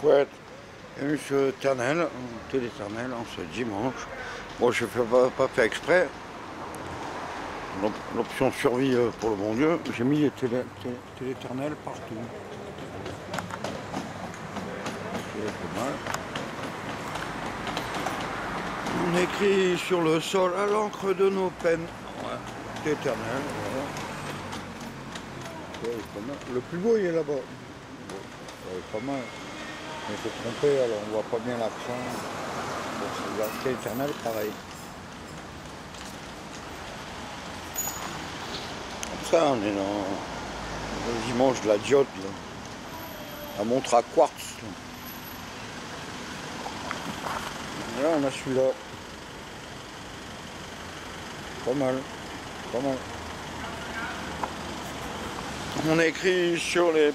poète et Monsieur Ternel, Téléternel, en ce dimanche. Bon, je ne fais pas, pas fait exprès. L'option survie euh, pour le bon Dieu, j'ai mis télé, télé, Téléternel partout. On écrit sur le sol à l'encre de nos peines. Ouais. Éternel, voilà. Le plus beau il est là-bas. Bon, pas mal. Mais faut tromper, alors on voit pas bien l'accent. Bon, c'est éternel, pareil. Comme ça, on est dans le dimanche de la diode. La montre à quartz. Là, on a celui-là. Pas mal. Pas mal. On écrit sur les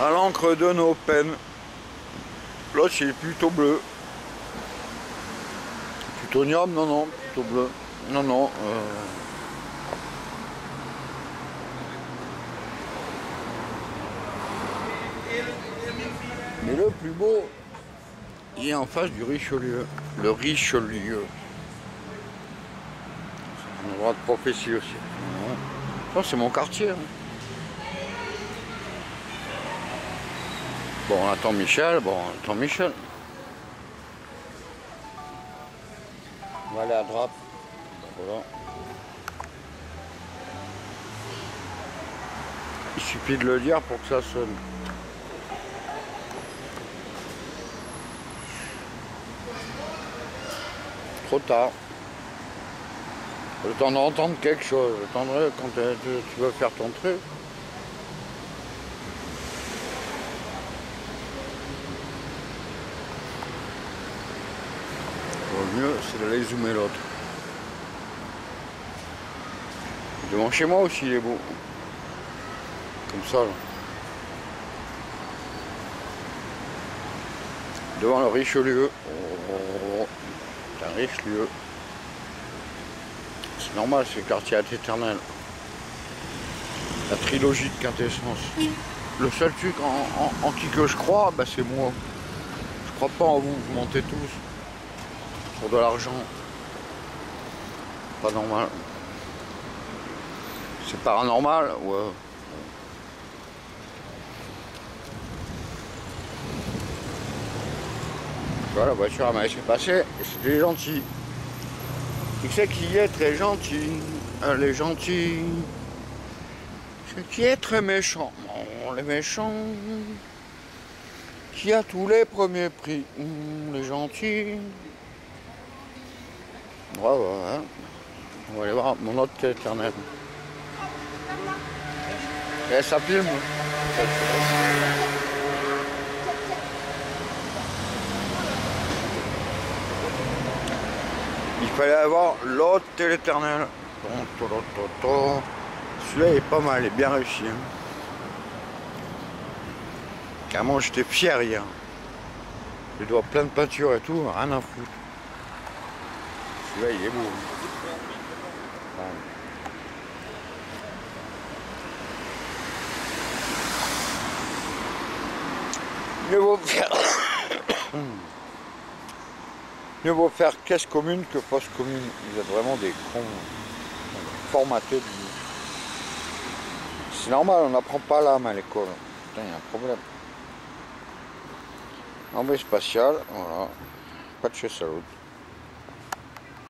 à l'encre de nos peines. L'autre c'est plutôt bleu. Plutôt niable, non, non, plutôt bleu. Non, non. Euh... Mais le plus beau, il est en face du Richelieu. Le Richelieu. C'est un endroit de prophétie aussi. Ça, c'est mon quartier. Hein. Bon, on attend Michel. Bon, on attend Michel. On va aller à droite. Voilà. Il suffit de le dire pour que ça sonne. Trop tard. Le temps d'entendre quelque chose. J'attendrai quand tu veux faire ton truc. Le mieux, c'est d'aller zoomer l'autre. Devant chez moi aussi, il est beau. Comme ça, là. Devant le Richelieu. Oh, c'est un riche lieu. C'est normal, c'est le quartier éternel. La trilogie de quintessence. Le seul truc en, qui que je crois, bah, c'est moi. Je crois pas en vous, vous mentez tous pour de l'argent. Pas normal. C'est paranormal, ouais. Voilà, la voiture m'a passer c'était gentil. Tu sais qui est très gentil? Elle est gentille. C'est qui est très méchant? Les méchants. Qui a tous les premiers prix? Les gentils. Bravo, hein. On va aller voir mon autre éternel. Et ça filme. Il fallait avoir l'autre l'éternel. Celui-là est pas mal, il est bien réussi. Hein. Carrément j'étais fier hier. Je dois plein de peinture et tout, rien à foutre. Mieux vaut faire... Mieux vaut faire caisse commune que poste commune. Vous êtes vraiment des cons formatés. C'est normal, on n'apprend pas l'âme à l'école. Putain, il y a un problème. Envoyé spatial, voilà. Pas de chez Salut.